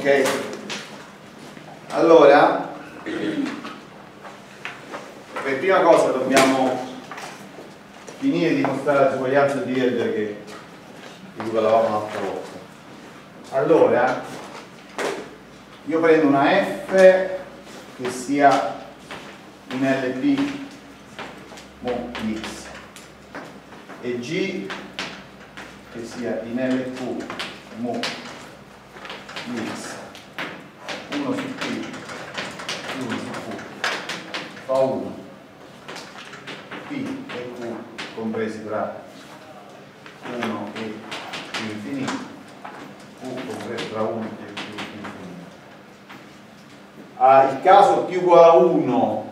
ok. Allora per prima cosa dobbiamo finire di mostrare la disuguaglianza di Hilbert che di cui parlavamo l'altra volta. Allora io prendo una F che sia in LP mo X e G che sia in LQ mo X 1 su P 1 su Q. Fa 1 P e Q compresi tra 1 e più infinito. Q compreso tra 1 e più infinito. Ah, il caso P uguale a 1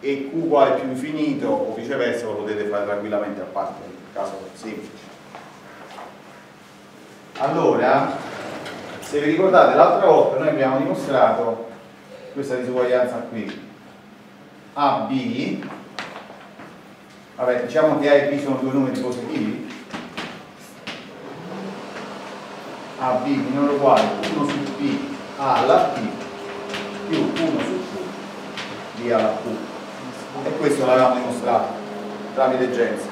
e Q uguale più infinito o viceversa lo potete fare tranquillamente a parte, il caso semplice. Allora se vi ricordate l'altra volta noi abbiamo dimostrato questa disuguaglianza qui. AB vabbè diciamo che A e B sono due numeri positivi. AB minore uguale 1 su P A alla P più 1 su Q B alla Q. E questo l'avevamo dimostrato tramite Jensen.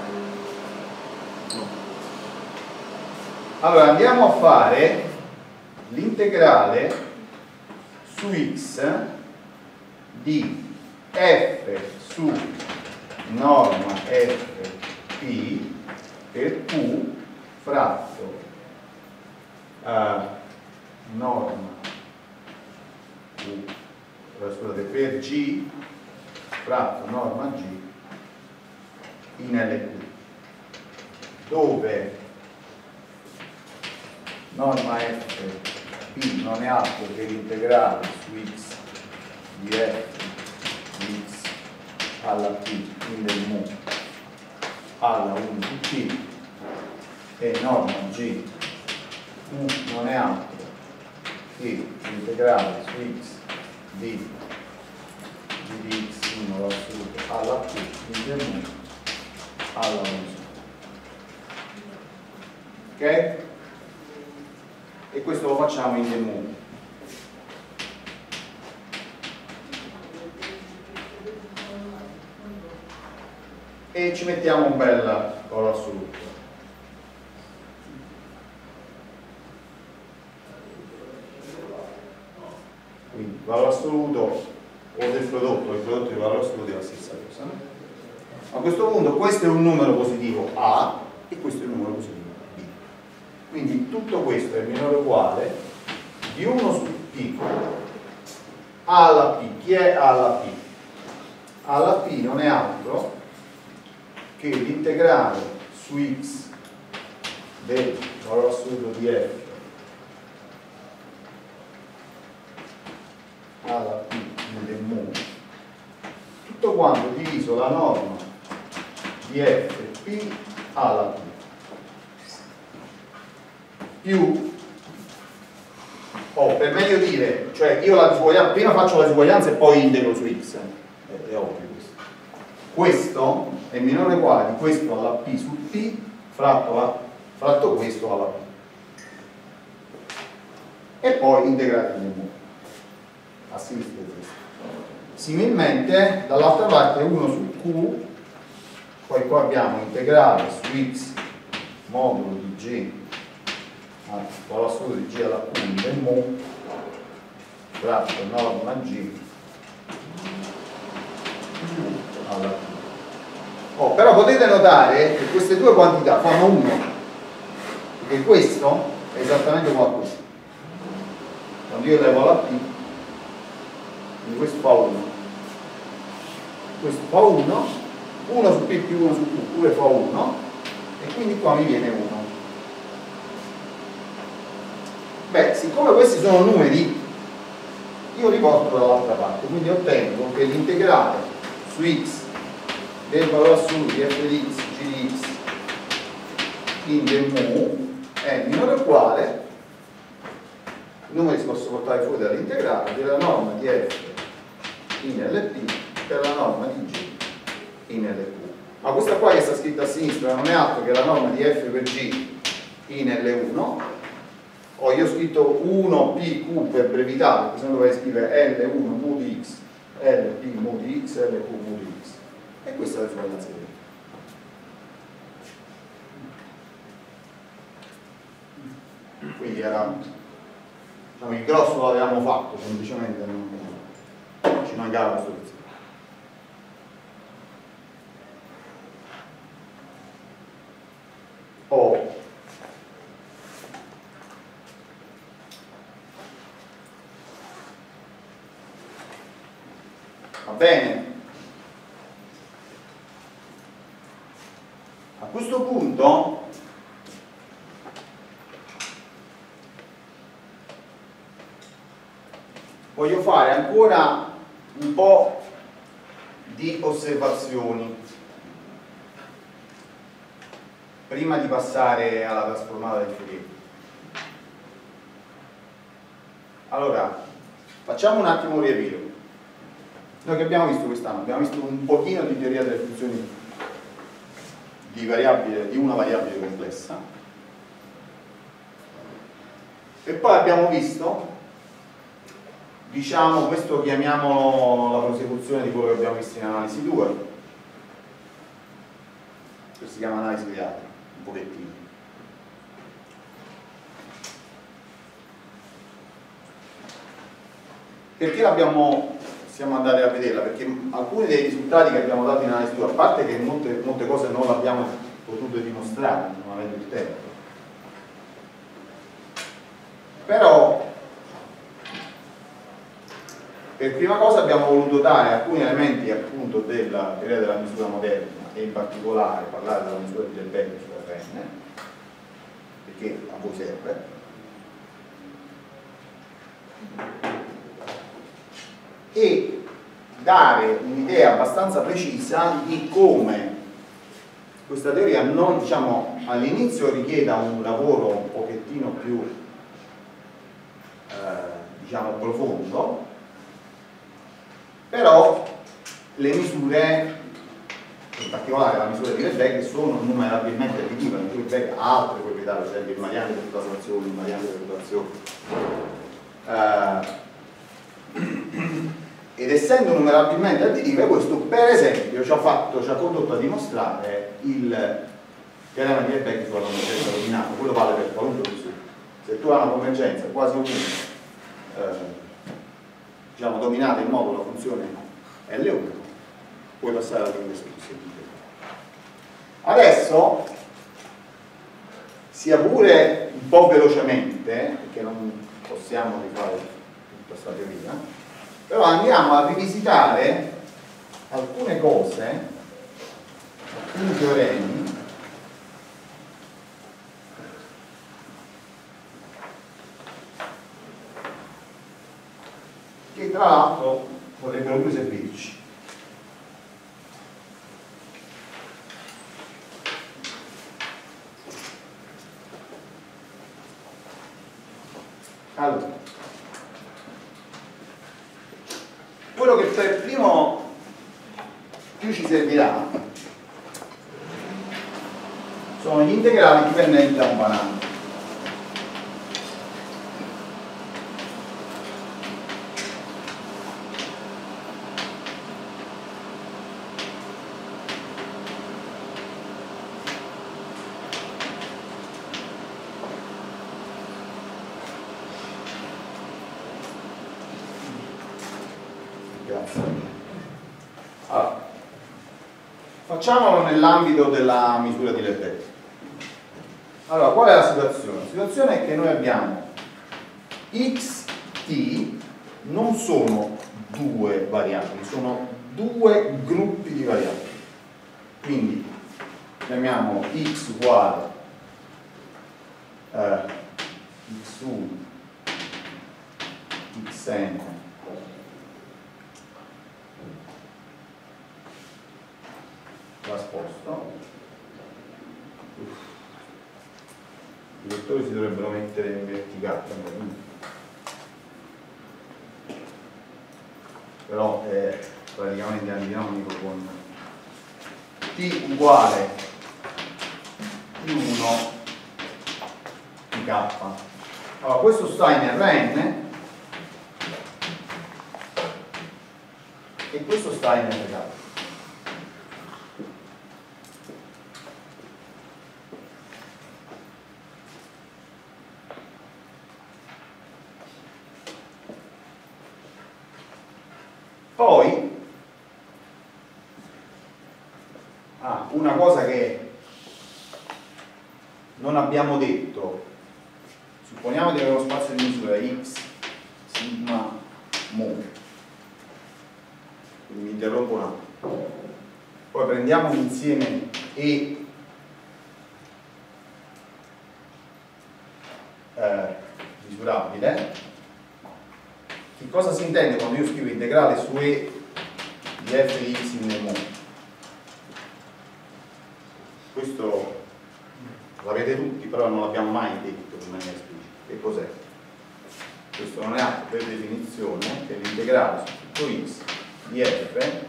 Allora andiamo a fare l'integrale su x di f su norma fp per q fratto uh, norma q, scusate, per g fratto norma g in LQ dove norma f P non è altro che l'integrale su x di f di x alla p in del mu alla 1 su p e norma g u non è altro che l'integrale su x di g di x 1 all'assoluto alla p in del mu alla 1 su p ok? E questo lo facciamo in demo e ci mettiamo un bel valore assoluto. Quindi valore assoluto o del prodotto il prodotto di valore assoluto è la stessa cosa a questo punto questo è un numero positivo A e questo è un numero positivo tutto questo è minore o uguale di 1 su P A alla P. Chi è A alla P? Alla P non è altro che l'integrale su X del valore assoluto di F alla P del mu tutto quanto diviso la norma di Fp alla P più. O per meglio dire cioè io la disuguaglianza prima faccio la disuguaglianza e poi integro su x. È, è ovvio questo. Questo è minore uguale di questo alla p su p fratto, la, fratto questo alla p. E poi integrare il mu a sinistra di questo. Similmente dall'altra parte 1 su q poi qua abbiamo integrale su x modulo di g assoluto di G alla Q del mu fratto norma G alla Q. Oh, però potete notare che queste due quantità fanno uno, perché questo è esattamente uguale a questo. Quando io levo la P, quindi questo fa 1, questo fa 1, 1 su P più 1 su Q pure fa 1, e quindi qua mi viene 1. Beh, siccome questi sono numeri, io li porto dall'altra parte, quindi ottengo che l'integrale su x del valore assoluto di f di x, g di x in del mu è minore uguale i numeri si possono portare fuori dall'integrale della norma di f in LP per la norma di g in LQ. Ma questa qua che sta scritta a sinistra non è altro che la norma di f per g in L1 oh, io ho scritto 1pq per brevità perché se no dovrei scrivere L1 mu di x Lp mu di x Lq mu di x. E questa è la disuguaglianza di quindi era diciamo, il grosso lo avevamo fatto semplicemente non, ci mancava la soluzione oh. va bene a questo punto voglio fare ancora un po' di osservazioni prima di passare alla trasformata del Fourier. Allora, facciamo un attimo un riepilogo. Noi che abbiamo visto quest'anno? Abbiamo visto un pochino di teoria delle funzioni di, di una variabile complessa. E poi abbiamo visto diciamo questo chiamiamolo la prosecuzione di quello che abbiamo visto in analisi 2 questo si chiama analisi di dati un pochettino. Perché l'abbiamo siamo andati a vederla perché alcuni dei risultati che abbiamo dato in analisi 2 a parte che molte, molte cose non abbiamo potute dimostrare non avendo il tempo. Però per prima cosa abbiamo voluto dare alcuni elementi appunto della teoria della misura moderna e in particolare parlare della misura di Delbecq sulla Rn perché a voi serve e dare un'idea abbastanza precisa di come questa teoria non diciamo all'inizio richieda un lavoro un pochettino più eh, diciamo profondo però le misure in particolare la misura di Lebesgue sono numerabilmente additive di Lebesgue ha altre proprietà per esempio il invariante di rotazione il invariante di rotazione uh, ed essendo numerabilmente additive questo per esempio ci ha, fatto, ci ha condotto a dimostrare il teorema di Lebesgue sulla convergenza dominata quello vale per qualunque misura se tu hai una convergenza quasi ovunque eh, diciamo, dominata in modo la funzione L1 puoi passare alla limite adesso sia pure un po' velocemente perché non possiamo rifare tutta questa teoria però andiamo a rivisitare alcune cose alcuni teoremi che tra l'altro vorrebbero due servirci. Allora, quello che per primo più ci servirà sono gli integrali dipendenti da un banale. Nell'ambito della misura di Lebesgue. Allora, qual è la situazione? La situazione è che noi abbiamo x, t non sono due variabili, sono due gruppi di variabili. Quindi chiamiamo x uguale eh, x1, xn trasposto i vettori si dovrebbero mettere in verticale però è praticamente antinomico con t uguale più 1 di k. Allora, questo sta in Rn e questo sta in Rk Poi, ah, una cosa che non abbiamo detto, supponiamo di avere uno spazio di misura x sigma mu, quindi mi interrompo un attimo, poi prendiamo un insieme E eh, misurabile che cosa si intende quando io scrivo integrale su E di f di x in mu? Questo l'avete tutti, però non l'abbiamo mai detto in maniera esplicita. Che cos'è? Questo non è altro per definizione che l'integrale su tutto x di f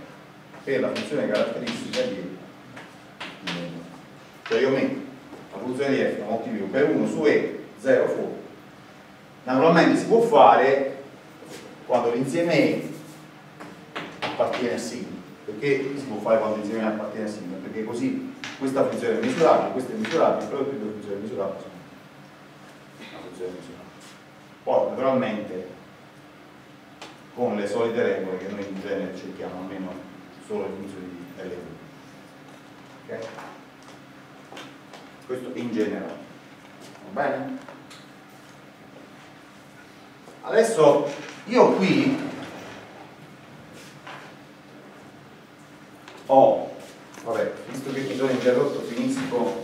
per la funzione caratteristica di E. Cioè io metto la funzione di f, la moltiplico per 1 su E, 0 fuori. Naturalmente si può fare quando l'insieme E appartiene a sigma. Perché si può fare quando l'insieme E appartiene a sigma? Perché così questa funzione è misurabile, questa è misurabile, però tutte due funzioni misurabili sono una funzione misurabile. Poi naturalmente con le solite regole che noi in genere cerchiamo almeno solo le funzioni di L1. Ok? Questo in generale. Va bene? Adesso io qui ho, vabbè, visto che mi sono interrotto finisco,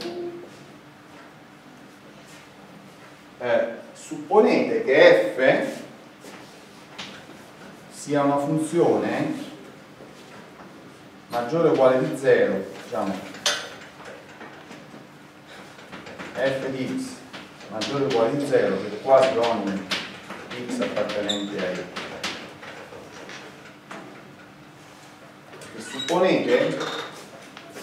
eh, supponete che f sia una funzione maggiore o uguale di 0, diciamo f di x maggiore o uguale di 0 per quasi ogni x appartenente a. E supponete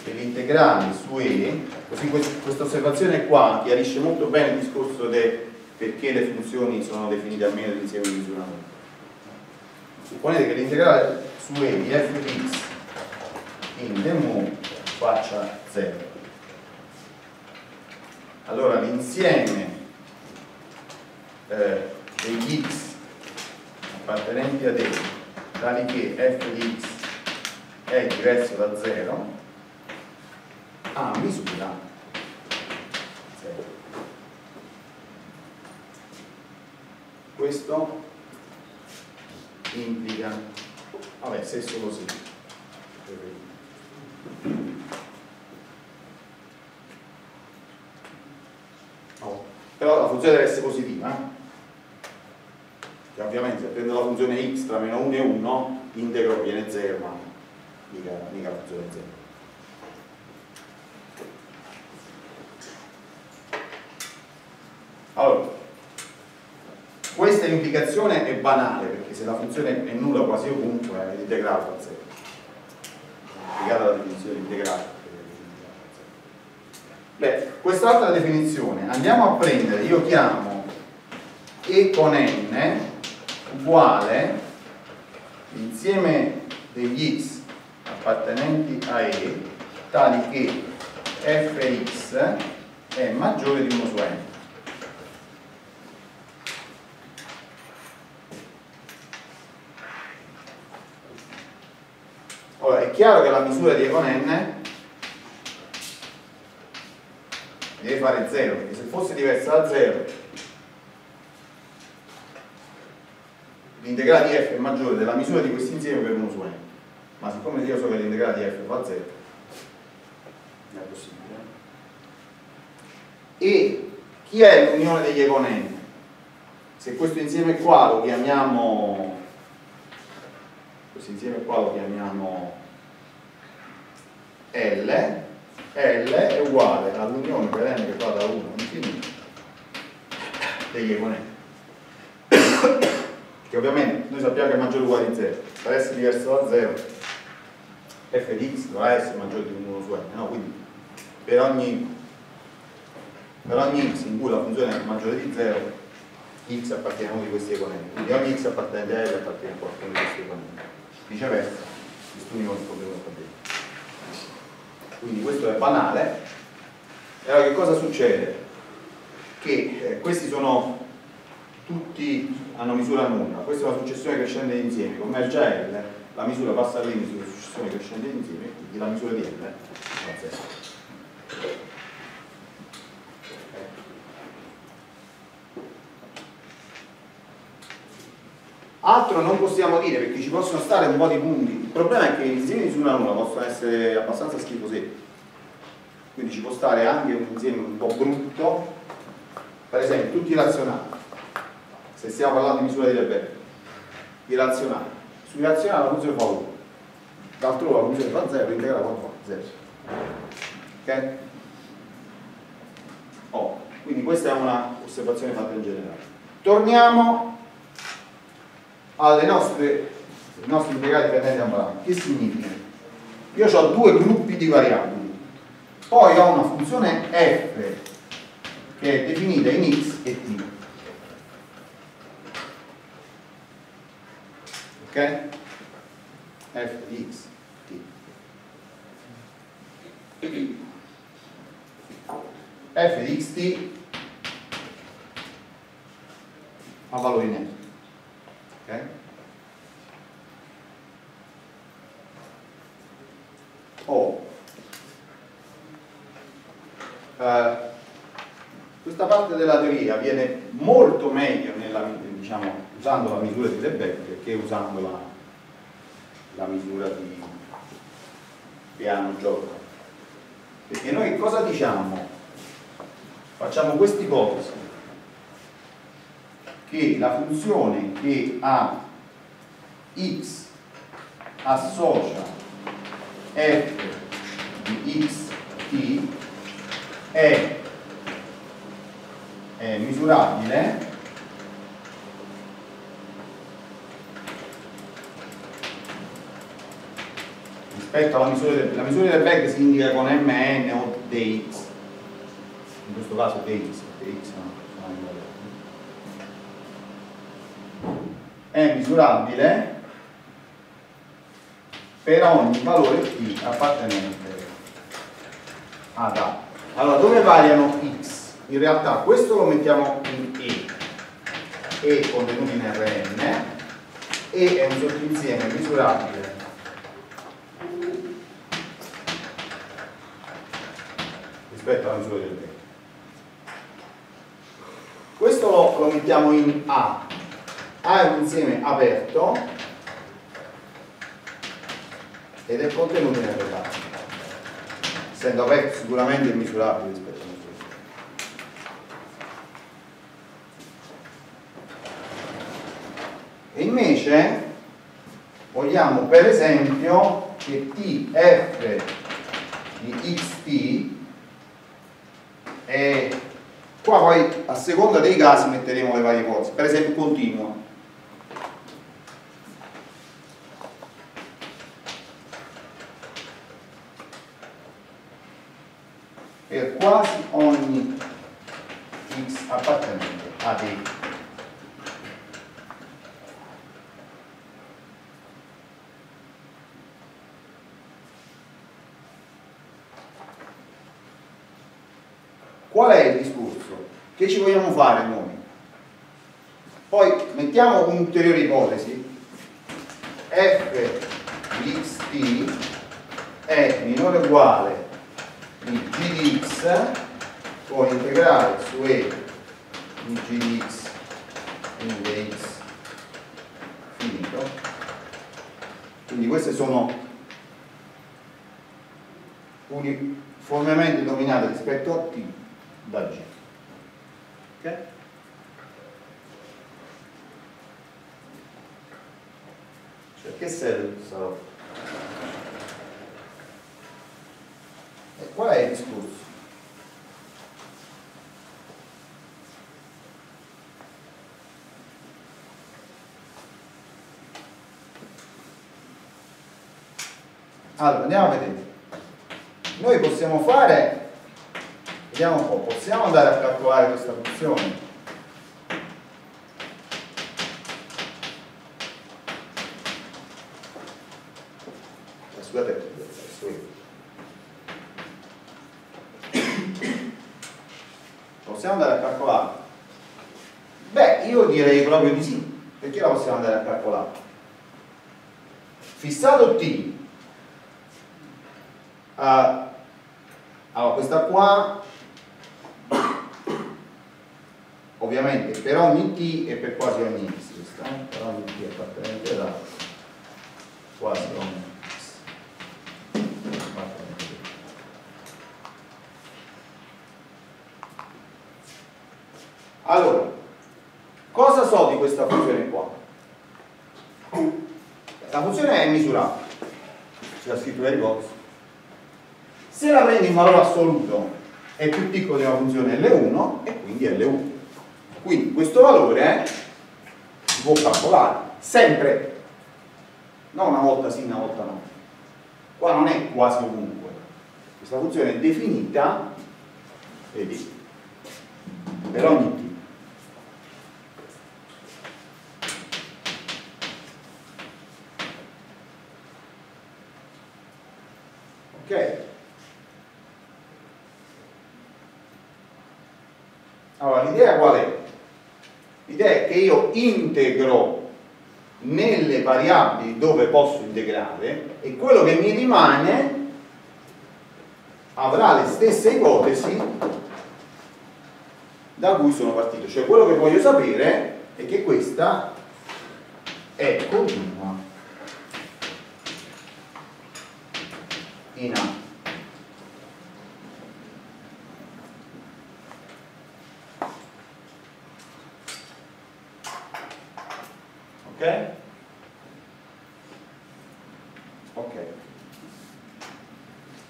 che l'integrale su E, così questa osservazione qua chiarisce molto bene il discorso del perché le funzioni sono definite almeno dell'insieme di misurano. Supponete che l'integrale su E di f di x in demu faccia 0. Allora l'insieme eh, degli x appartenenti ad E tali che f di x è diverso da 0 a misura 0. Questo implica, vabbè, se solo sì. Oh. Però la funzione deve essere positiva. Eh? che ovviamente se prendo la funzione x tra meno 1 e 1 l'integro viene 0 ma mica, mica funzione 0 allora questa implicazione è banale perché se la funzione è nulla quasi ovunque è integrata a 0 applicata la definizione integrale beh quest'altra definizione andiamo a prendere io chiamo e con n uguale l'insieme degli x appartenenti a E tali che fx è maggiore di 1 su n. Ora è chiaro che la misura di E con n deve fare 0 perché se fosse diversa da 0 l'integrale di f è maggiore della misura di questo insieme per 1 su n ma siccome io so che l'integrale di f fa 0 non è possibile e chi è l'unione degli eponenti? se questo insieme qua lo chiamiamo questo insieme qua lo chiamiamo L L è uguale all'unione per n che va da 1 all'infinito degli eponenti che ovviamente noi sappiamo che è maggiore o uguale di 0 per essere diverso da 0 f di x dovrà essere maggiore di 1 su n no? quindi per ogni, per ogni x in cui la funzione è maggiore di 0 x appartiene a uno di questi eponenti, quindi ogni x appartenente a L appartiene a qualcuno di questi eponenti. Viceversa, quest'unico scopriamo qua dentro. Quindi questo è banale. E allora che cosa succede? Che eh, questi sono tutti hanno misura nulla, questa è una successione crescente di insiemi, con merge L la misura passa al limite sulla successione crescente di insiemi, quindi la misura di L Altro non possiamo dire perché ci possono stare un po' di punti. Il problema è che gli insiemi di misura nulla possono essere abbastanza schifosetti. Quindi ci può stare anche un insieme un po' brutto, per esempio tutti irrazionali. Se stiamo parlando di misura di Lebesgue, irrazionali. Su irrazionale la funzione fa 1, d'altro la funzione fa 0, integra quanto fa? 0. Ok? Oh, quindi questa è una osservazione fatta in generale. Torniamo ai nostri impiegati dipendenti ambulanti. Che significa? Io ho due gruppi di variabili, poi ho una funzione f che è definita in x e t. Ok? f di x, t. f di xt ha valori netti. Okay? Oh. Uh, questa parte della teoria viene molto meglio nella, diciamo, usando la misura di Lebesgue che usando la, la misura di piano gioco. Perché noi cosa diciamo? Facciamo questa ipotesi che la funzione che a x associa f di xt è, è misurabile rispetto alla misura del, la misura del back si indica con mn o dx in questo caso dx, dx no è misurabile per ogni valore t appartenente ad A. Allora, dove variano x? In realtà questo lo mettiamo in E, E contenuto in Rn, E è un sottoinsieme misurabile rispetto alla misura del vecchio. Questo lo, lo mettiamo in A, a è un insieme aperto ed è contenuto in R essendo aperto sicuramente misurabile rispetto a misura e invece vogliamo per esempio che tf di xt è qua poi a seconda dei casi metteremo le varie ipotesi per esempio continua per quasi ogni x appartenente a D. Qual è il discorso? Che ci vogliamo fare noi? Poi mettiamo un'ulteriore ipotesi. f di xt è minore o uguale di g di x con integrale su e di g di x in dx finito. Quindi queste sono uniformemente dominate rispetto a t da g. Ok? cioè che serve questa E qual è il discorso? Allora, andiamo a vedere. Noi possiamo fare, vediamo un po', possiamo andare a calcolare questa funzione Possiamo andare a calcolare? Beh, io direi proprio di sì. Perché la possiamo andare a calcolare? Fissato t, uh, allora questa qua, ovviamente per ogni t e per quasi ogni x, questa, eh? per ogni t appartenente da quasi ogni Allora, cosa so di questa funzione qua? La funzione è misurata, c'è scritto nel box. Se la prendi in valore assoluto è più piccolo di una funzione L1 e quindi L1. Quindi questo valore si può calcolare sempre, non una volta sì, una volta no. Qua non è quasi ovunque. Questa funzione è definita, vedi, per ogni t ok allora l'idea qual è? l'idea è che io integro nelle variabili dove posso integrare e quello che mi rimane avrà le stesse ipotesi da cui sono partito cioè quello che voglio sapere è che questa è continua in A. Ok? Ok.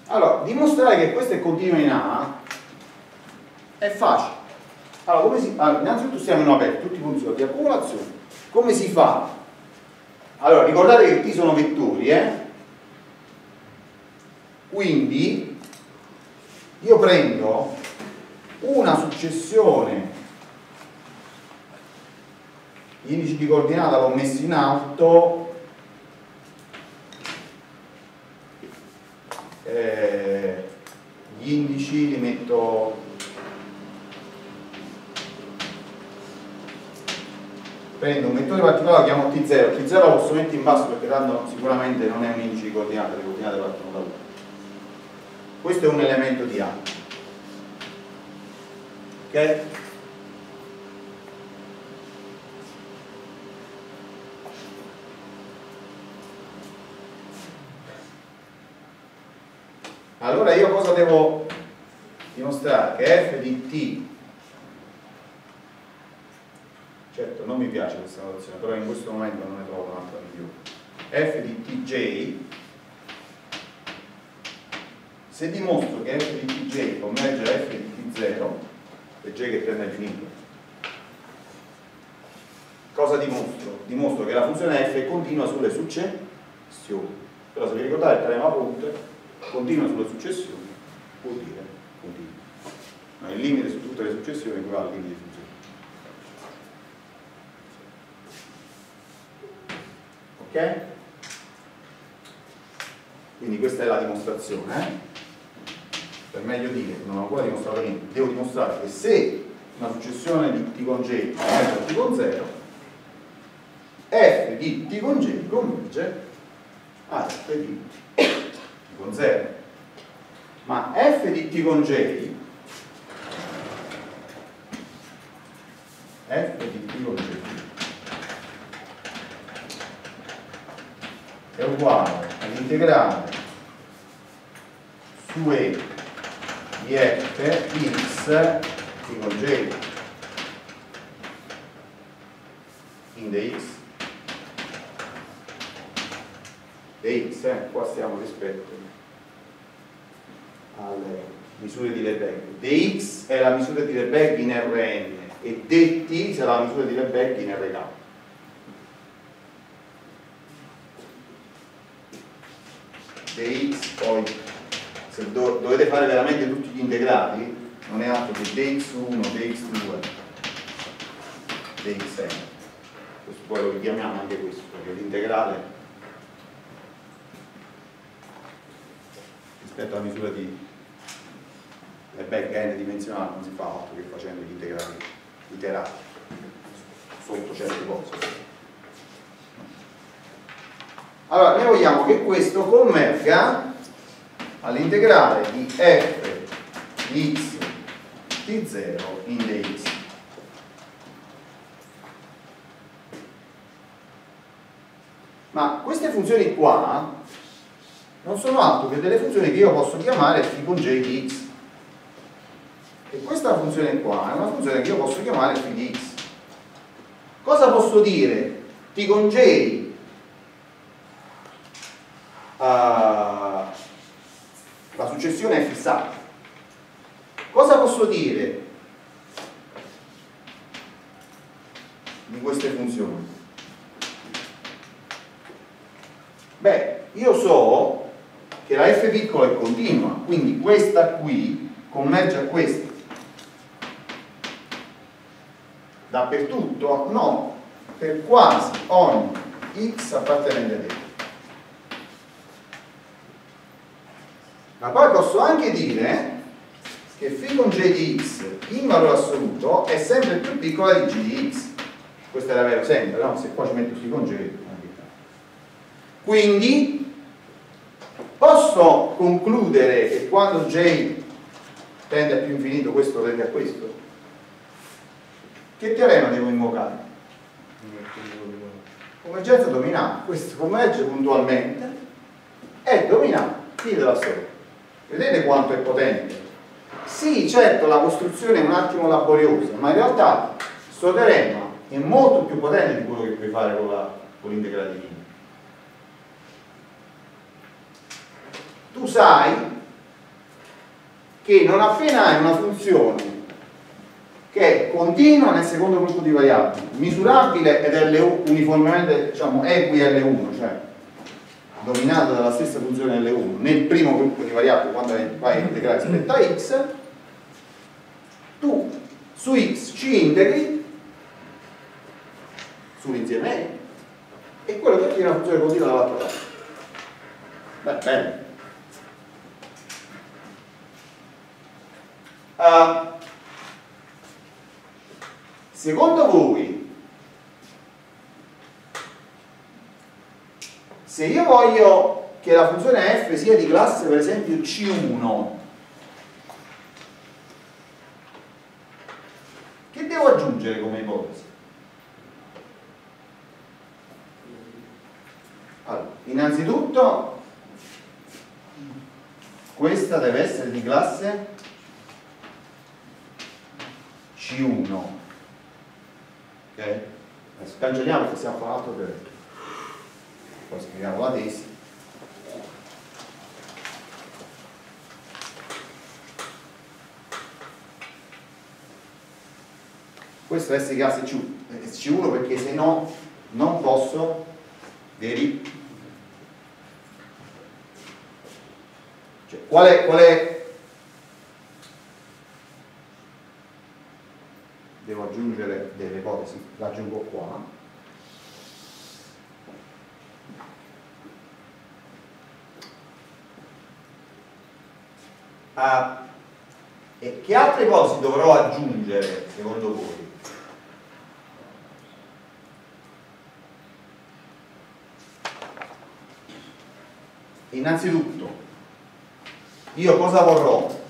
Allora, dimostrare continuo in A è facile. Allora, come si, allora, innanzitutto stiamo in aperto, tutti i funzioni di accumulazione. Come si fa? Allora, ricordate che qui sono vettori, eh? Quindi io prendo una successione, gli indici di coordinata l'ho messo in alto, eh, gli indici li metto prendo un vettore particolare, lo chiamo T0, T0 lo posso mettere in basso perché tanto sicuramente non è un indice di coordinate, le coordinate partono da 1 questo è un elemento di A ok? allora io cosa devo dimostrare? che f di t certo non mi piace questa notazione però in questo momento non ne trovo un'altra migliore f di tj se dimostro che f di tj converge a f di t0 e j che tende all'infinito cosa dimostro? dimostro che la funzione f continua sulle successioni. Però se vi ricordate il teorema Ponte continua sulle successioni vuol dire continua. Ma il limite su tutte le successioni equivale al limite di funzione ok? quindi questa è la dimostrazione eh? per meglio dire, non ho ancora dimostrato niente, devo dimostrare che se una successione di t con j converge a t con 0, f di t con j converge a f di t con 0. Ma f di t con j f di t con j è uguale all'integrale su e di f x con j in dx dx, eh? qua stiamo rispetto alle misure di Lebesgue dx è la misura di Lebesgue in Rn e dt sarà la misura di Lebesgue in Rk dx poi se do, dovete fare veramente tutti gli integrati non è altro che dx1, dx2 dxn questo poi lo richiamiamo anche questo perché l'integrale rispetto alla misura di che n dimensionale non si fa altro che facendo gli integrali iterati sotto certe cose allora noi vogliamo che questo converga all'integrale di f di x di 0 in dx. Ma queste funzioni qua non sono altro che delle funzioni che io posso chiamare f con j di x. E questa funzione qua è una funzione che io posso chiamare f di x. Cosa posso dire? T con j la successione è fissata cosa posso dire di queste funzioni? beh, io so che la f piccola è continua quindi questa qui converge a questa dappertutto? no per quasi ogni x appartenente a te ma poi posso anche dire che φ con j di x in valore assoluto è sempre più piccola di g di x. Questo era vero sempre, no? se qua ci metto φ con j quindi posso concludere che quando j tende a più infinito questo tende a questo? Che teorema devo invocare? convergenza dominante. Questo converge puntualmente è dominante qui della storia Vedete quanto è potente? Sì, certo, la costruzione è un attimo laboriosa, ma in realtà questo teorema è molto più potente di quello che puoi fare con l'integrale di linea. Tu sai che non appena hai una funzione che è continua nel secondo gruppo di variabili, misurabile ed L1 uniformemente, diciamo, equi L1, cioè dominata dalla stessa funzione L1 nel primo gruppo di variabili quando vai a integrare rispetto a x tu su x ci integri sull'insieme E e quello che ottiene una funzione continua dall'altra parte. Beh, bene uh, secondo voi se io voglio che la funzione f sia di classe per esempio C1 che devo aggiungere come ipotesi? Allora, innanzitutto questa deve essere di classe C1 ok? Adesso cancelliamo perché stiamo facendo altro per poi scriviamo la tesi. Questo deve essere classe C1 perché se no non posso derivare cioè, qual è, qual è? Devo aggiungere delle ipotesi l'aggiungo qua Uh, e che altre cose dovrò aggiungere secondo voi? Innanzitutto, io cosa vorrò?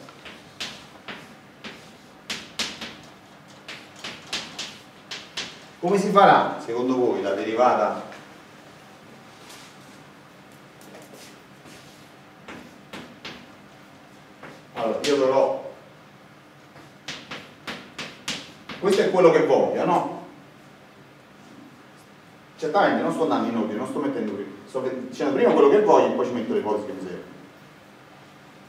Come si farà, secondo voi, la derivata allora io dovrò questo è quello che voglio no? Certamente non sto andando in ordine non sto mettendo prima sto dicendo prima quello che voglio e poi ci metto le cose che mi servono.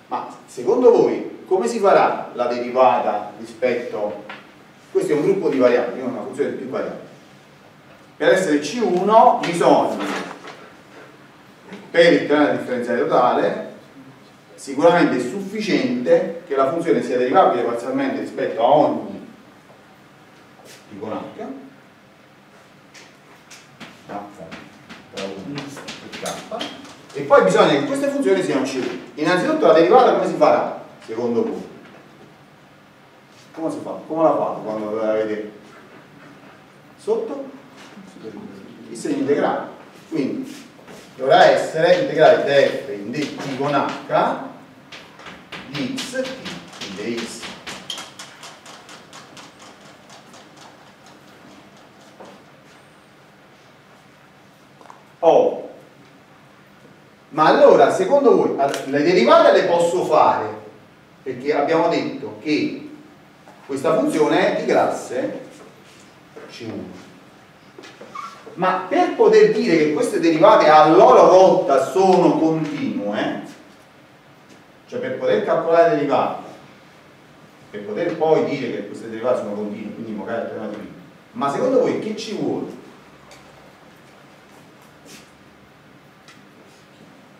Ma secondo voi come si farà la derivata rispetto questo è un gruppo di variabili non una funzione di più variabili. Per essere C1 bisogna per il canale differenziale totale sicuramente è sufficiente che la funzione sia derivabile parzialmente rispetto a ogni tipo H e poi bisogna che queste funzioni siano C1 innanzitutto la derivata come si farà secondo voi? come si fa? come la fate quando la vedete? sotto? il segno integrale quindi dovrà essere integrale di f in dt con h di x in dx oh ma allora secondo voi le derivate le posso fare? Perché abbiamo detto che questa funzione è di classe C1 ma per poter dire che queste derivate a loro volta sono continue cioè per poter calcolare le derivate per poter poi dire che queste derivate sono continue quindi magari alternative ma secondo voi che ci vuole?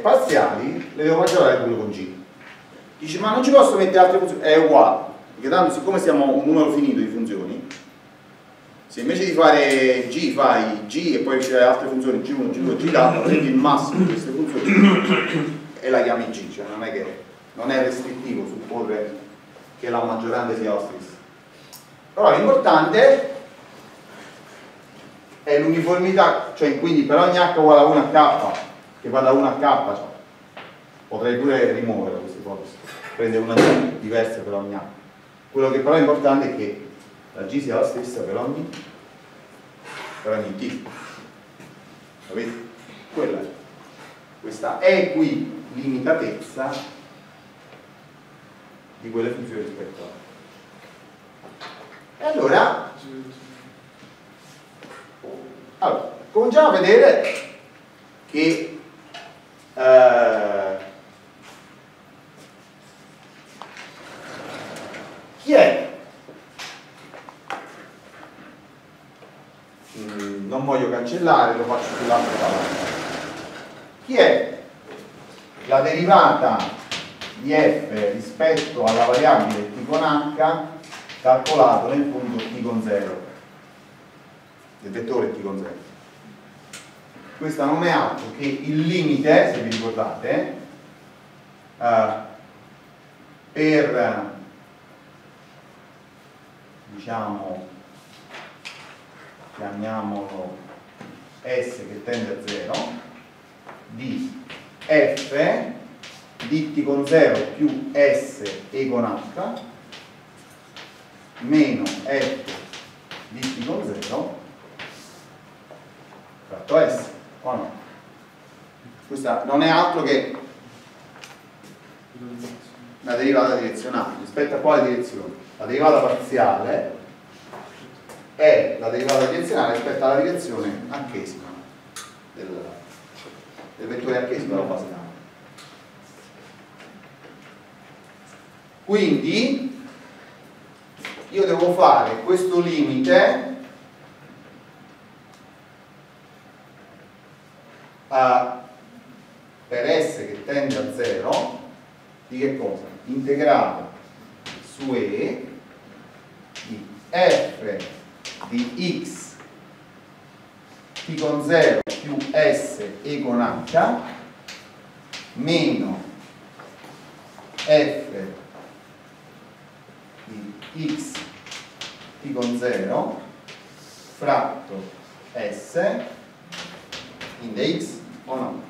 Parziali le devo maggiorare pure con G. Dici ma non ci posso mettere altre funzioni? È uguale, perché tanto siccome siamo un numero finito di funzioni, se invece di fare G fai G e poi c'è altre funzioni G1, G2, G prendi il massimo di queste funzioni e la chiami G, cioè non è che non è restrittivo supporre che la maggiorante sia la stessa. Però l'importante è l'uniformità, cioè quindi per ogni H uguale a 1 K che va da 1 a K, cioè, potrei pure rimuovere questa ipotesi, prendere una G diversa per ogni A. Quello che però è importante è che la G sia la stessa per ogni, per ogni T. Capite? Quella è questa equilimitatezza di quelle funzioni rispetto a. E allora, allora cominciamo a vedere che eh, chi è? Mm, non voglio cancellare, lo faccio sull'altra pagina. Chi è la derivata di f rispetto alla variabile t con h calcolato nel punto t con 0 del vettore t con 0 questa non è altro che il limite, se vi ricordate, eh, per diciamo chiamiamolo S che tende a 0 di F di t con 0 più S e con H meno F di t con 0 fratto S o no? Questa non è altro che una derivata direzionale. Rispetto a quale direzione? La derivata parziale è la derivata direzionale rispetto alla direzione archesima del, del vettore archesimo della fase nave. Quindi io devo fare questo limite a, per S che tende a 0 di che cosa? integrato su E di f di x t con 0 più s e con h meno f di x t con 0 fratto s in x o no?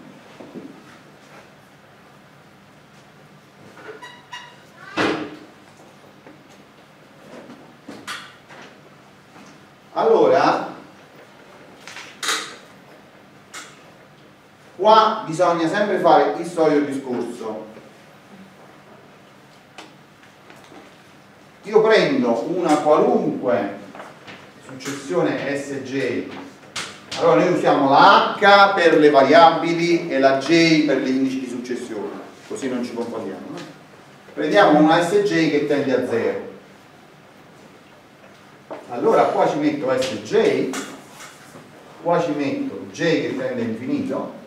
Allora, qua bisogna sempre fare il solito discorso. Io prendo una qualunque successione Sj, allora noi usiamo la H per le variabili e la J per gli indici di successione, così non ci confondiamo. No? Prendiamo una Sj che tende a 0. Allora qua ci metto Sj, qua ci metto J che tende a infinito,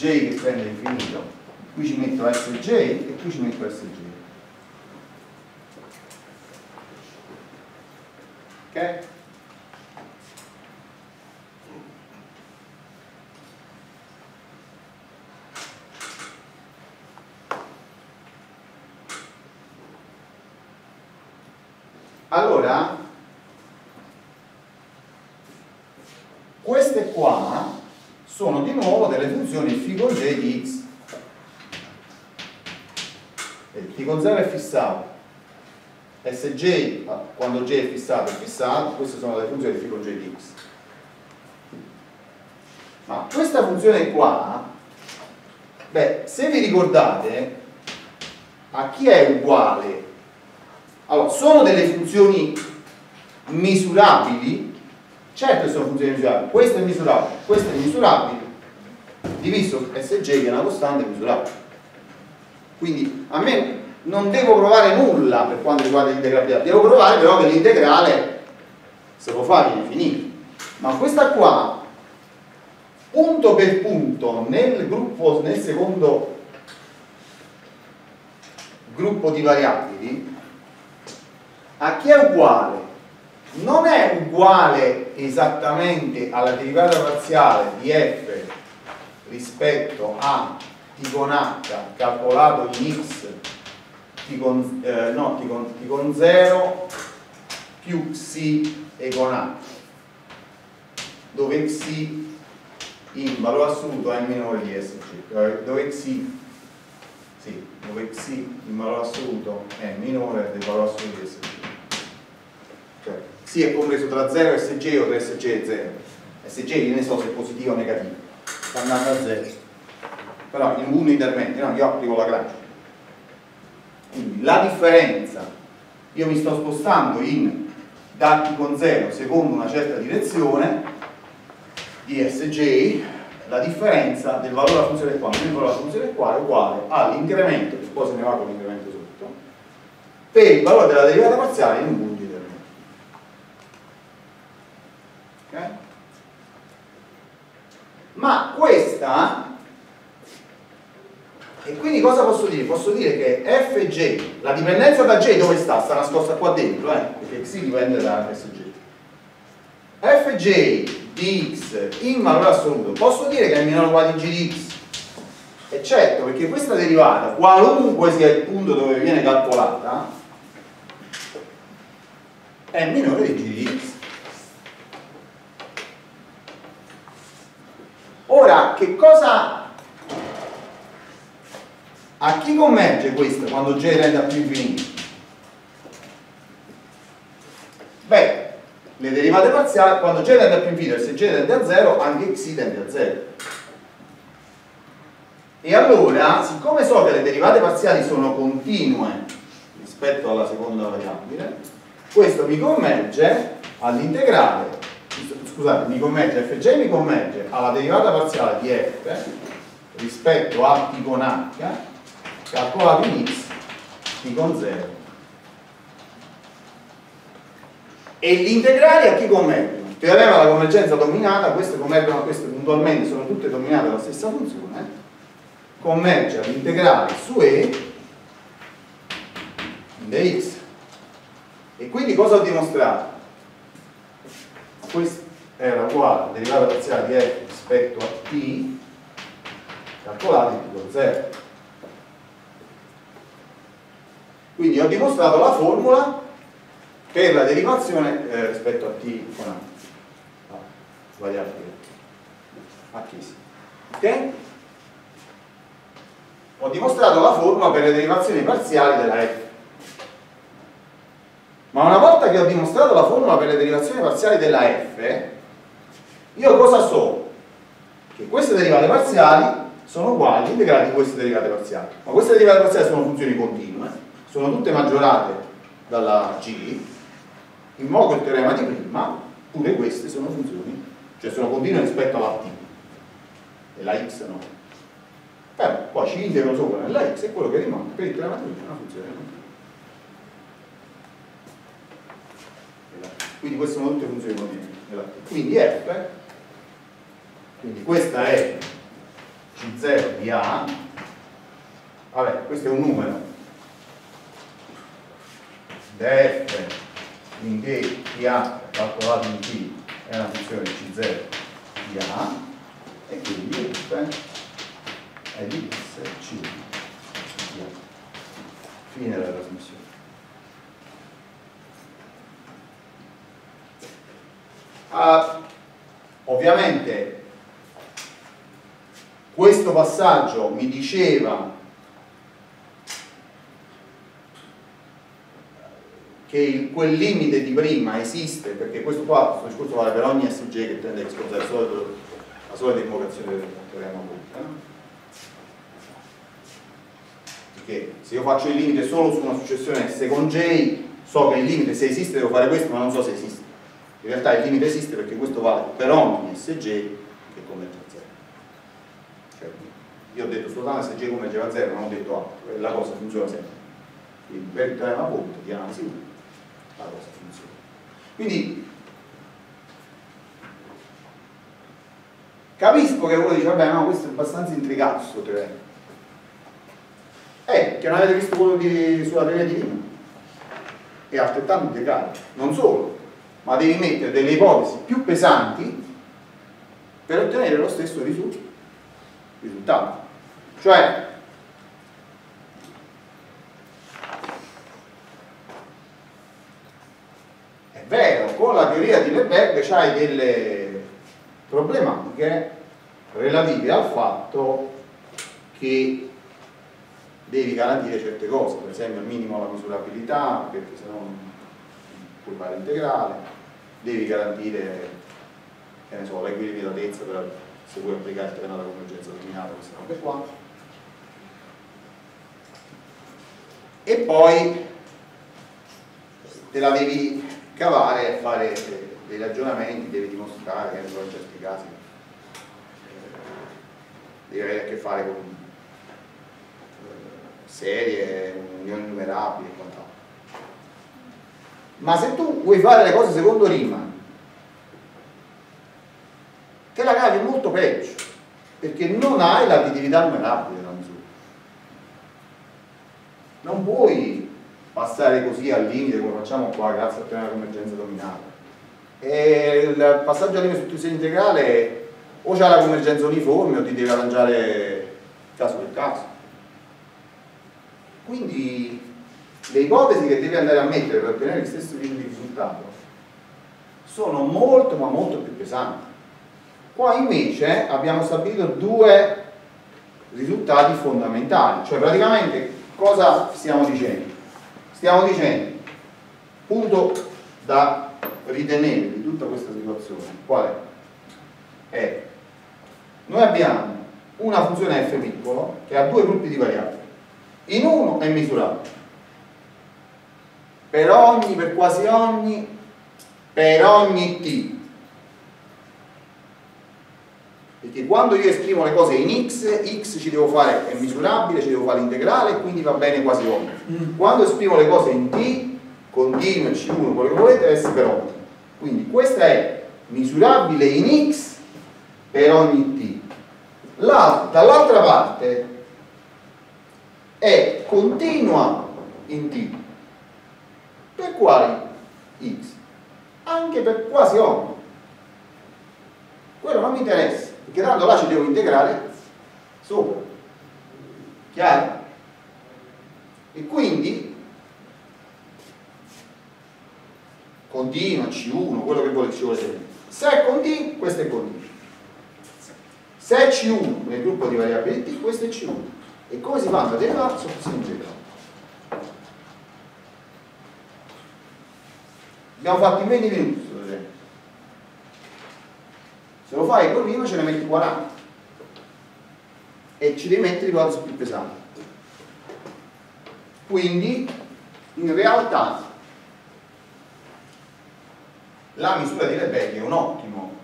J che tende a infinito, qui ci metto Sj e qui ci metto Sj. ok? Allora, queste qua sono di nuovo delle funzioni φ con j di x. E t con 0 è fissato, j quando j è fissato è fissato queste sono le funzioni con j di x. Ma questa funzione qua beh se vi ricordate a chi è uguale? Allora sono delle funzioni misurabili. Certo sono funzioni misurabili. Questo è misurabile questo è misurabile. Diviso sj che è una costante misurabile. Quindi a me non devo provare nulla per quanto riguarda l'integrabilità, devo provare però che l'integrale si può fare infinito. Ma questa qua, punto per punto, nel, gruppo, nel secondo gruppo di variabili, a chi è uguale? Non è uguale esattamente alla derivata parziale di f rispetto a con h calcolato in x con, eh, no, t con, t con 0 più xi e con a. Dove xi in valore assoluto è minore di sg dove xi sì, dove xi in valore assoluto è minore del valore assoluto di sg cioè xi è compreso tra 0 e sg o tra sg e 0 sg ne so se è positivo o negativo. Sta andando a 0 però in uno intermedio no, io applico la Lagrange quindi la differenza, io mi sto spostando in dati con 0 secondo una certa direzione di Sj, la differenza del valore della funzione qua meno il valore della funzione qua è uguale all'incremento, che poi se ne va con l'incremento sotto, per il valore della derivata parziale in un punto determinato. Okay? Ma questa e quindi cosa posso dire? Posso dire che Fj, la dipendenza da J dove sta? Sta nascosta qua dentro, eh? perché X dipende da Sj. Fj di x in valore assoluto, posso dire che è minore o uguale di g di x? E certo, perché questa derivata, qualunque sia il punto dove viene calcolata, è minore di g di x. Ora, che cosa a chi converge questo quando J tende a più infinito? Beh, le derivate parziali, quando J tende a più infinito e se J tende a 0, anche X tende a 0. E allora, siccome so che le derivate parziali sono continue rispetto alla seconda variabile, questo mi converge all'integrale, scusate, mi converge, Fj mi converge alla derivata parziale di f rispetto a t con h calcolato in x t con 0 e gli integrali a chi convergono? teorema della convergenza dominata queste convergono a queste puntualmente sono tutte dominate dalla stessa funzione converge all'integrale su e dx e quindi cosa ho dimostrato? questo era uguale alla derivata parziale di f rispetto a t calcolato in t con 0 Quindi ho dimostrato la formula per la derivazione eh, rispetto a t con a. No, sbagliato a t sì. Ok? Ho dimostrato la formula per le derivazioni parziali della f. Ma una volta che ho dimostrato la formula per le derivazioni parziali della f, io cosa so? Che queste derivate parziali sono uguali all'integrale di queste derivate parziali. Ma queste derivate parziali sono funzioni continue sono tutte maggiorate dalla G invoco il teorema di prima, pure queste sono funzioni, cioè sono continue rispetto alla t e la x no. Però poi ci integro sopra nella x e quello che rimane per il teorema di prima è una funzione continua. Quindi queste sono tutte funzioni continue. Quindi f, quindi questa è c0 di a, vabbè, questo è un numero, df finché ph calcolato in t è una funzione c0 di a e quindi f è di s c di a. Fine della trasmissione. Uh, ovviamente questo passaggio mi diceva che il, quel limite di prima esiste, perché questo qua, questo discorso vale per ogni SG che tende a riscontrare la solita invocazione del teorema Boole. No? Perché se io faccio il limite solo su una successione S con J, so che il limite se esiste devo fare questo, ma non so se esiste. In realtà il limite esiste perché questo vale per ogni SG che converge a 0. Cioè, io ho detto soltanto SG convergeva a 0, non ho detto altro, la cosa funziona sempre. Quindi per il teorema Boole di analisi 1 la cosa funziona. Quindi capisco che voi dice, vabbè, no, questo è abbastanza intricato questo teorema. Eh, che non avete visto quello di, sulla teoria di Lima. È altrettanto intricato. Non solo, ma devi mettere delle ipotesi più pesanti per ottenere lo stesso risultato. Cioè, vero, con la teoria di Lebesgue c'hai delle problematiche relative al fatto che devi garantire certe cose, per esempio al minimo la misurabilità, perché se no puoi fare integrale, devi garantire so, l'equilibratezza per se vuoi applicare il terreno della convergenza dominata, queste robe qua. E poi te la devi cavare e fare dei ragionamenti, devi dimostrare che in certi casi eh, devi avere a che fare con eh, serie, unioni numerabili e quant'altro. Ma se tu vuoi fare le cose secondo Riemann, te la cavi molto peggio, perché non hai l'additività numerabile misura. Non puoi passare così al limite come facciamo qua grazie a ottenere la convergenza dominata. E il passaggio al limite su integrale o c'è la convergenza uniforme o ti devi arrangiare caso per caso. Quindi le ipotesi che devi andare a mettere per ottenere il stesso tipo di risultato sono molto ma molto più pesanti. Qua invece abbiamo stabilito due risultati fondamentali cioè praticamente cosa stiamo dicendo? Stiamo dicendo punto da ritenere di tutta questa situazione qual è? è noi abbiamo una funzione f piccolo che ha due gruppi di variabili in uno è misurabile per ogni, per quasi ogni per ogni t perché quando io esprimo le cose in x, x ci devo fare, è misurabile, ci devo fare l'integrale e quindi va bene quasi ogni. Mm. Quando esprimo le cose in t, continuo, c1, quello che volete, è s per ogni. Quindi questa è misurabile in x per ogni t. Dall'altra parte è continua in t. Per quali x? Anche per quasi ogni. Quello non mi interessa perché tanto là ci devo integrare sopra. Chiaro? e quindi continua C1 quello che vuole ci vuole se è continuo questo è continuo se è C1 nel gruppo di variabili T questo è C1 e come si fa a derivare sotto in generale abbiamo fatto in 20 minuti se lo fai con Rima ce ne metti 40 e ci devi mettere ipotesi più pesanti quindi in realtà la misura di Lebesgue è un ottimo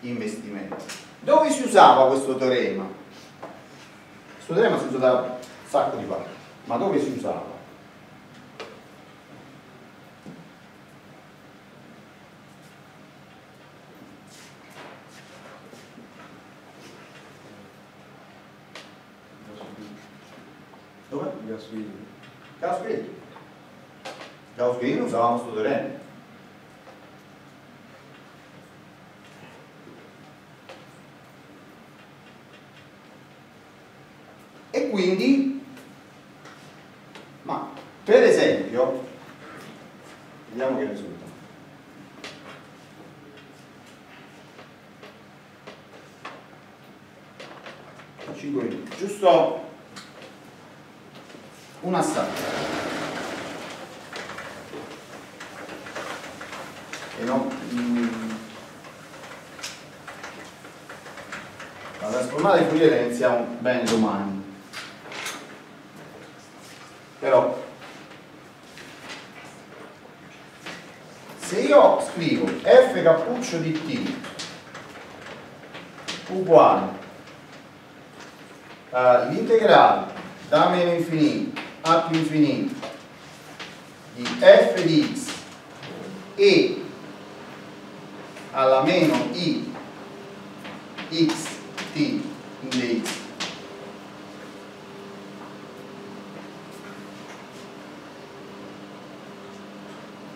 investimento. Dove si usava questo teorema? Questo teorema si usa da un sacco di parti, ma dove si usava? Dove? Gaswini. Gauss Green. Gauss Green usavamo questo teorema. E quindi, ma per esempio, vediamo che risulta. Giusto un assaggio. E non, mm, la trasformata di Fourier la iniziamo bene domani. Però se io scrivo f cappuccio di t uguale uh, l'integrale da meno infinito a più infinito di f di x e alla meno i x t dx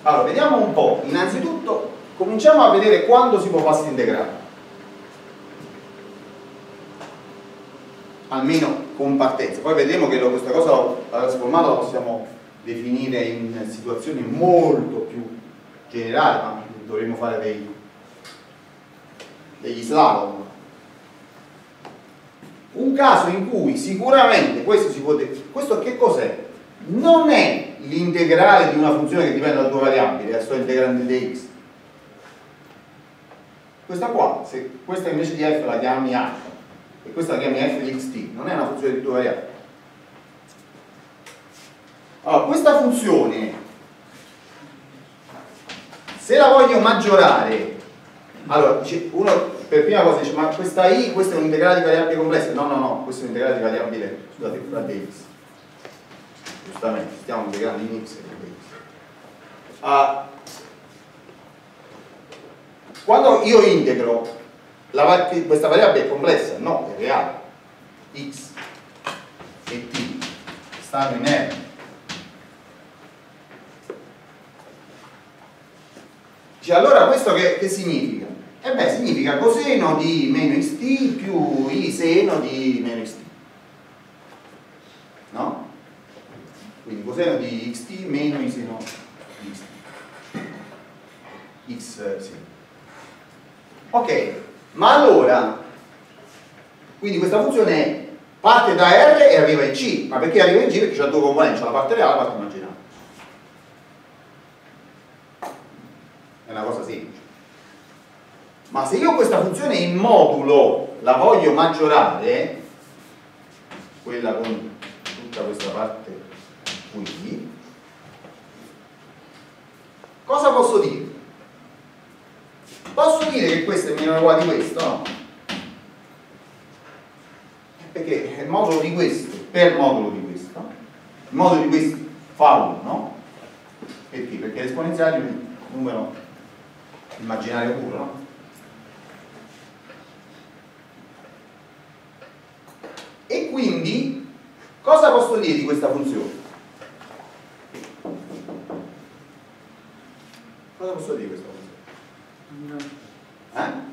allora vediamo un po' innanzitutto cominciamo a vedere quando si può fare integrare almeno con partenza. Poi vedremo che questa cosa la trasformata la possiamo definire in situazioni molto più generali, ma dovremmo fare dei, degli slalom. Un caso in cui sicuramente questo si può dire, questo che cos'è? Non è l'integrale di una funzione che dipende da due variabili, adesso è integrante di x. Questa qua, se questa invece di f la chiami h, e questa la chiami f di xt, non è una funzione di due variabili. Allora, questa funzione, se la voglio maggiorare, allora, uno per prima cosa dice, ma questa i, questo è un integrale di variabili complesse? No, no, no, questo è un integrale di variabile, scusate, fra dx. Giustamente, stiamo integrando in x e in dx. Uh, quando io integro la, questa variabile è complessa? No, è reale. x e t stanno in R. Cioè, allora questo che, che significa? E eh beh, significa coseno di meno xt più i seno di meno xt. No? Quindi coseno di xt meno i seno di xt. x sì. Ok, ma allora, quindi questa funzione parte da R e arriva in C, ma perché arriva in C? Perché c'è due componenti, c'è la parte reale e la parte immaginata. È una cosa semplice. Ma se io questa funzione in modulo la voglio maggiorare, quella con tutta questa parte qui, cosa posso dire? Posso dire che questo è meno uguale di questo? No. Perché il modulo di questo per modulo di questo, il modulo di questo fa 1, perché? Perché l'esponenziale è un numero immaginario puro, no? E quindi cosa posso dire di questa funzione? Cosa posso dire di questa funzione? Eh?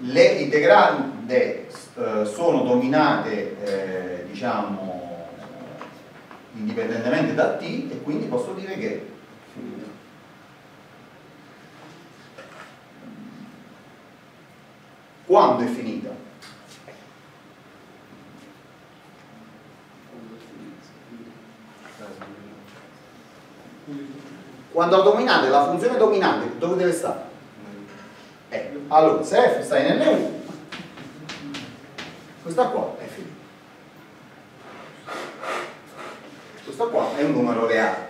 Le integrandi eh, sono dominate, eh, diciamo, indipendentemente da t e quindi posso dire che quando è finita? Quando la dominante, la funzione dominante, dove deve stare? Eh, allora, se f sta in L1, questa qua è finita. Questa qua è un numero reale.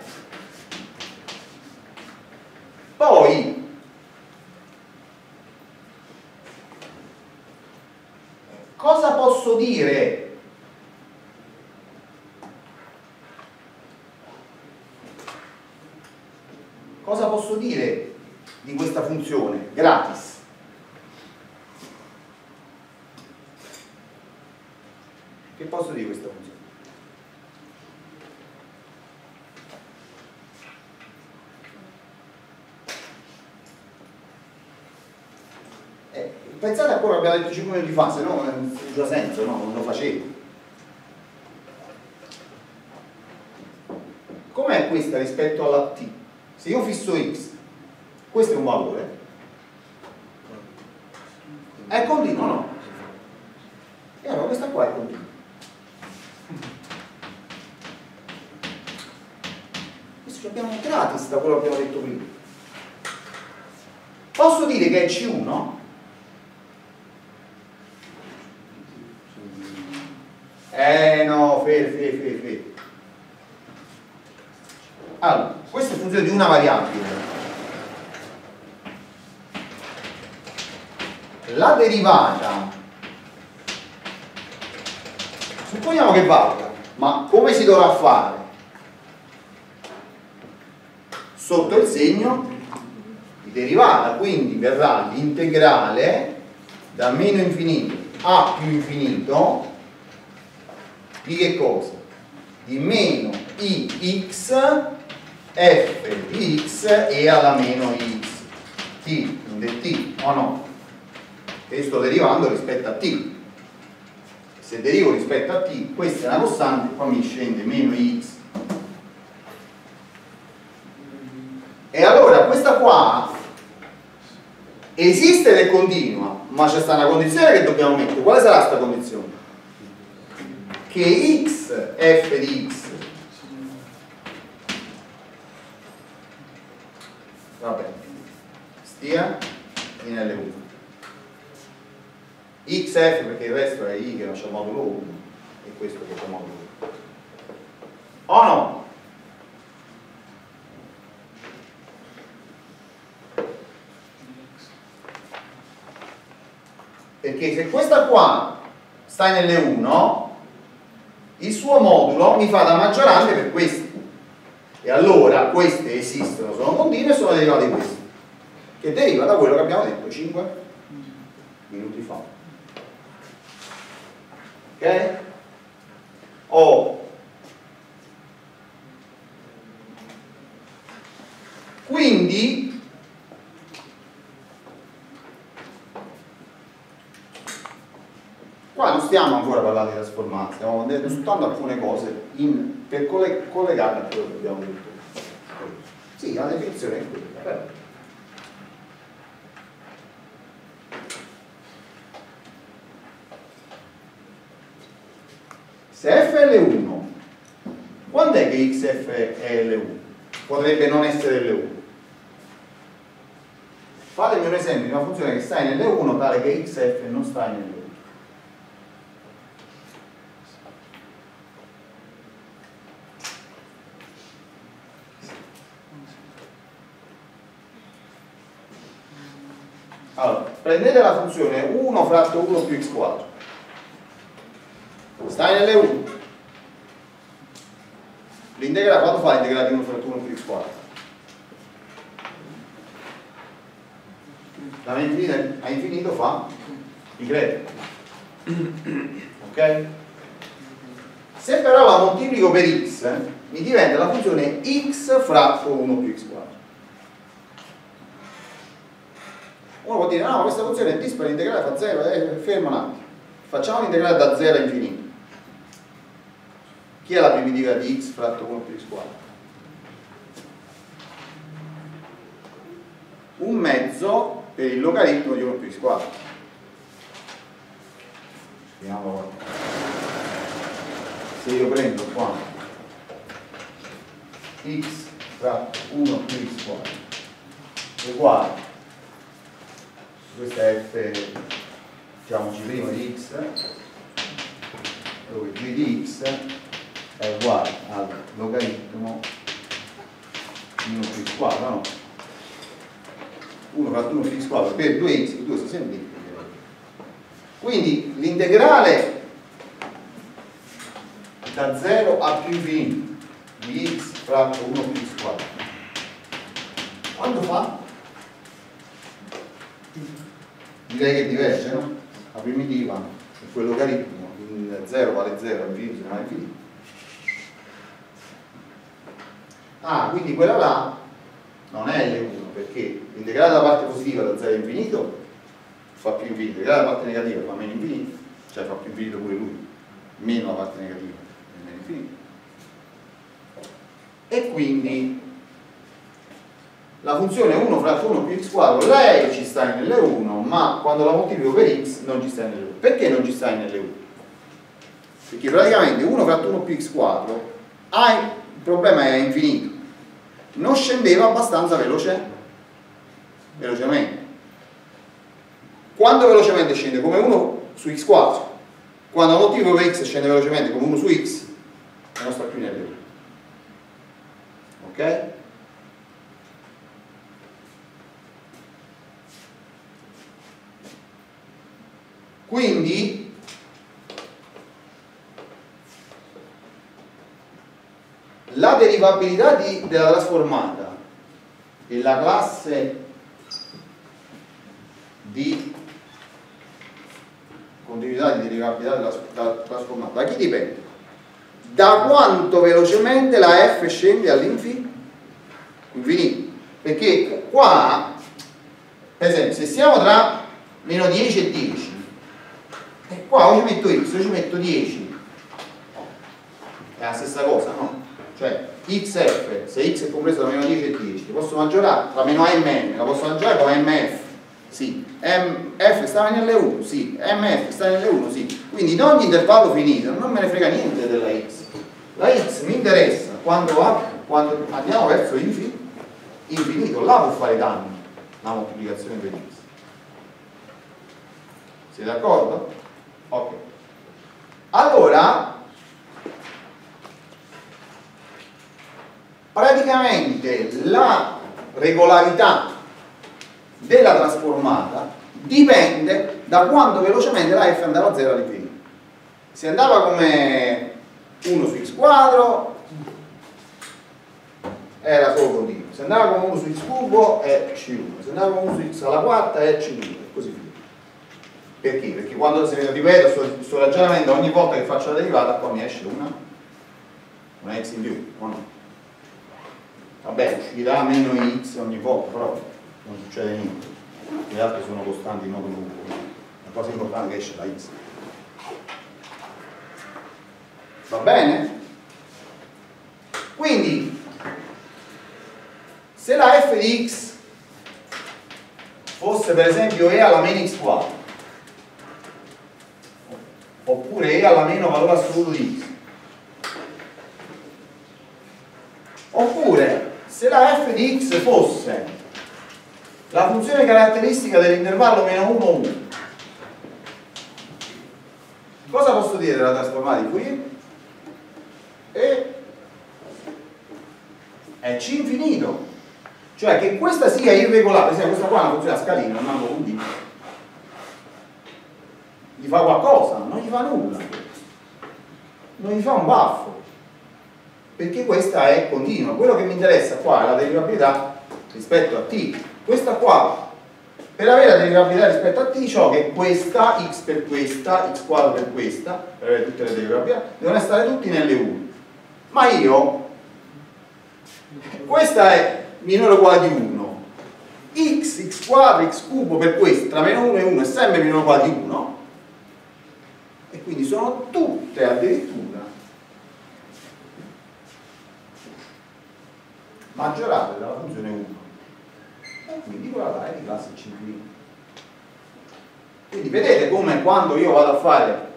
Poi cosa posso dire? Cosa posso dire di questa funzione gratis? Che posso dire di questa funzione? Eh, pensate a quello che abbiamo detto 5 minuti fa, se no non ha senso, no? non lo facevo. Com'è questa rispetto alla t? Se io fisso x, questo è un valore, è continuo no? E allora questa qua è continua. Questo ce l'abbiamo gratis da quello che abbiamo detto prima. Posso dire che è C1? Eh no, fe, fe, fe, fe. Allora, questa è funzione di una variabile. La derivata, supponiamo che valga, ma come si dovrà fare? Sotto il segno di derivata, quindi verrà l'integrale da meno infinito a più infinito di che cosa? Di meno ix f di x e alla meno x t, non è t o no? E sto derivando rispetto a t se derivo rispetto a t questa è una costante qua mi scende meno x e allora questa qua esiste ed è continua ma c'è sta una condizione che dobbiamo mettere quale sarà questa condizione? che x f di x vabbè stia in L1 xf perché il resto è i che non c'è modulo 1 e questo che c'è modulo 1 o no? perché se questa qua sta in L1 il suo modulo mi fa da maggiorante per questi e allora queste esistono, sono continue e sono derivate di queste che deriva da quello che abbiamo detto 5 minuti fa ok? o quindi Qua non stiamo ancora parlando di trasformati, stiamo vedendo soltanto alcune cose in, per collegarle a quello che abbiamo detto. Sì, la definizione è quella, però. Se f è L1, quando è che xf è L1? Potrebbe non essere L1. Fatemi un esempio di una funzione che sta in L1 tale che xf non sta in L1. Allora, prendete la funzione 1 fratto 1 più x quadro. Sta in L1. L'integrale, quando fa l'integrale di 1 fratto 1 più x quadro? Da infinito a infinito fa y. Ok? Se però la moltiplico per x, mi diventa la funzione x fratto 1 più x quadro. Uno può dire, no, questa funzione è dispari, l'integrale fa 0, eh, ferma un attimo. Facciamo l'integrale da 0 a infinito. Chi è la primitiva di x fratto 1 più x quadro? Un mezzo per il logaritmo di 1 più x quadro. Vediamo se io prendo qua x fratto 1 più x quadro uguale questa f diciamoci prima di x dove g di x è uguale al logaritmo di 1 più x quadro no? 1 fratto 1 più x quadro per 2x, 2 si semplifica. Quindi l'integrale da 0 a più infinito di x fratto 1 più x quadro. Quanto fa? Direi che diverge, no? La primitiva è quel logaritmo, il 0 vale 0, infinito vale infinito. Ah, quindi quella là non è L1 perché l'integrale della parte positiva da 0 a infinito fa più infinito, l'integrale della parte negativa fa meno infinito, cioè fa più infinito pure lui, meno la parte negativa, meno infinito. E quindi la funzione 1 fratto 1 più x quadro, lei ci sta in L1, ma quando la moltiplico per x non ci sta in L1. Perché non ci sta in L1? Perché praticamente 1 fratto 1 più x quadro, il problema è infinito, non scendeva abbastanza veloce, velocemente. Quando velocemente scende? Come 1 su x quadro. Quando moltiplico per x scende velocemente come 1 su x, non sta più in L1. Ok? Quindi la derivabilità di, della trasformata e la classe di continuità di derivabilità della, trasformata da chi dipende? Da quanto velocemente la f scende all'infinito perché qua per esempio se siamo tra meno 10 e 10 e qua o ci metto x o ci metto 10 è la stessa cosa no? cioè xf, se x è compreso tra meno 10 e 10, li posso maggiorare tra meno a e m, la posso maggiorare con mf, sì, f sta nelle1, sì, mf sta nelle1, sì, quindi in ogni intervallo finito non me ne frega niente della x, la x mi interessa quando, va, quando andiamo verso infinito, infinito, là può fare danni la moltiplicazione per x. Siete d'accordo? Ok. Allora, praticamente la regolarità della trasformata dipende da quanto velocemente la f andava a 0 all'infinito. Se andava come 1 su x quadro era solo continuo, se andava come 1 su x cubo è c1, se andava come 1 su x alla quarta è c2 e così via. Perché? Perché quando, se ripeto questo ragionamento ogni volta che faccio la derivata qua mi esce una, una x in più, o no? vabbè uscirà meno x ogni volta però non succede niente le altre sono costanti in modo lungo la cosa importante è che esce da x va bene? quindi se la f di x fosse per esempio e alla meno x quadro oppure e alla meno valore assoluto di x. Oppure se la f di x fosse la funzione caratteristica dell'intervallo meno 1, 1 cosa posso dire della trasformata di qui? e è c infinito. Cioè che questa sia irregolare esempio questa qua è una funzione a scalina non un dito gli fa qualcosa, non gli fa nulla non gli fa un baffo perché questa è continua. Quello che mi interessa qua è la derivabilità rispetto a t. Questa qua, per avere la derivabilità rispetto a t, ciò che questa, x per questa, x quadro per questa, per avere tutte le derivabilità, devono stare tutti nelle 1. Ma io, questa è minore o uguale di 1. x, x quadro, x cubo per questo, tra meno 1 e 1 è sempre minore o uguale di 1. E quindi sono tutte addirittura maggiorate dalla funzione 1 e quindi quella è di classe C quindi vedete come quando io vado a fare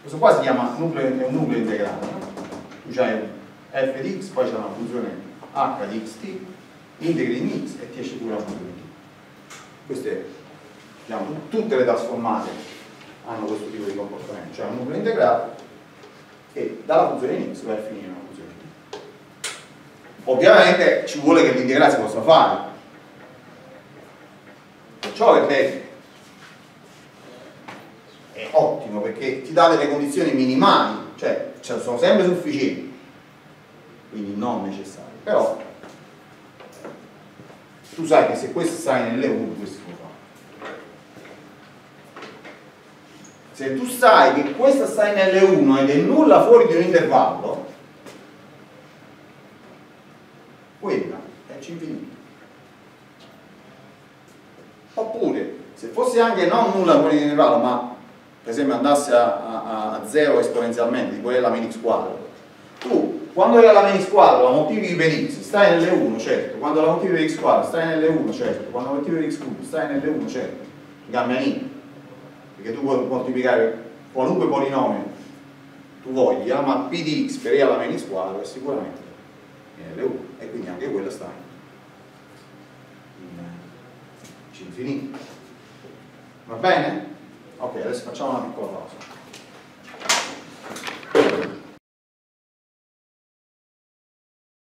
questo qua si chiama nucleo, un nucleo integrale tu c'hai f di x poi c'è una funzione h di xt integri in x e ti esce pure la funzione t. Queste diciamo, tutte le trasformate hanno questo tipo di comportamento. Cioè un nucleo integrale che dalla funzione in x va a finire una Ovviamente ci vuole che l'integrale si possa fare. ciò è bello è ottimo perché ti dà delle condizioni minimali cioè, cioè sono sempre sufficienti quindi non necessari però tu sai che se questo sta nelle 1 questo può fare se tu sai che questa sta in L1 ed è nulla fuori di un intervallo quella è C infinito. Oppure se fosse anche non nulla fuori di un intervallo ma per esempio andasse a, 0 esponenzialmente tipo è la mini quadro tu quando è la mini quadro la moltiplichi per x stai nelle1 certo. Quando la moltiplichi per x quadro stai nelle1 certo. Quando la moltiplichi per x cubo stai nelle1 certo. Non cambia niente perché tu puoi moltiplicare qualunque polinomio tu voglia ma p di x per e alla mini quadro è sicuramente nelle1 e quindi anche quella sta in c infinito. Va bene? ok adesso facciamo una piccola pausa